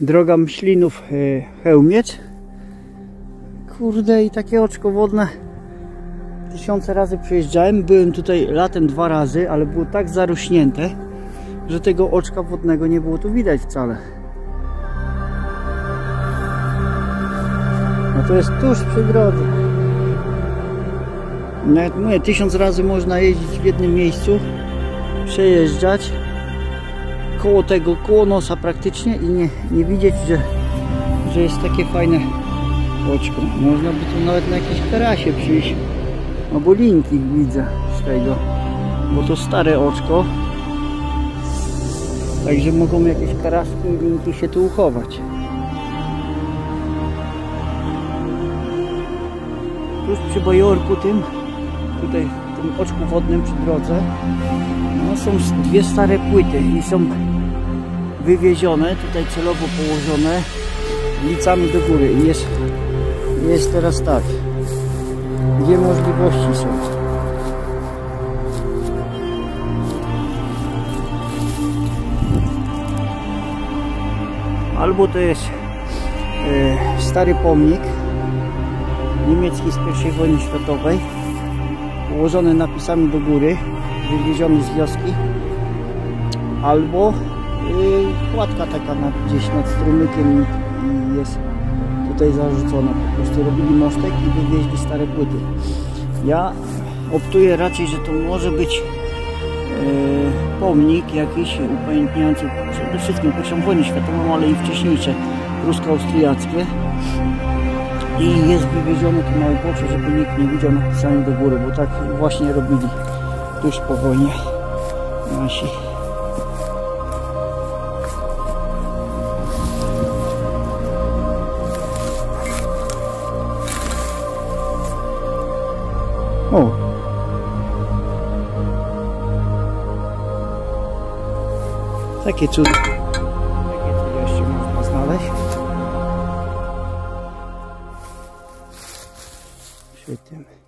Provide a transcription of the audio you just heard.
Droga Myślinów e, Chełmiec. Kurde i takie oczko wodne. Tysiące razy przyjeżdżałem. Byłem tutaj latem dwa razy, ale było tak zarośnięte, że tego oczka wodnego nie było tu widać wcale. No to jest tuż przy drodze. Jak mówię, tysiąc razy można jeździć w jednym miejscu, przejeżdżać koło tego, koło nosa praktycznie i nie, nie widzieć, że, że jest takie fajne oczko. Można by tu nawet na jakieś karasie przyjść. Albo linki widzę z tego, bo to stare oczko. Także mogą jakieś karaski i linki się tu uchować. Tuż przy bajorku tym, tutaj w tym oczku wodnym przy drodze, no, są dwie stare płyty i są wywiezione, tutaj celowo położone licami do góry. I jest, jest teraz tak. Dwie możliwości są. Albo to jest e, stary pomnik niemiecki z I wojny światowej ułożony napisami do góry wywieziony z wioski albo y, kładka taka na, gdzieś nad strumykiem jest tutaj zarzucona. Po prostu robili mostek i wywieźli stare płyty. Ja optuję raczej, że to może być y, pomnik jakiś upamiętniający przede wszystkim pierwszą wojnę światową, ale i wcześniejsze prusko-austriackie i jest wywieziony tu na ubocze, żeby nikt nie widział napisane do góry, bo tak właśnie robili tuż po wojnie nasi. O! Takie cud. Takie tu jeszcze można tym.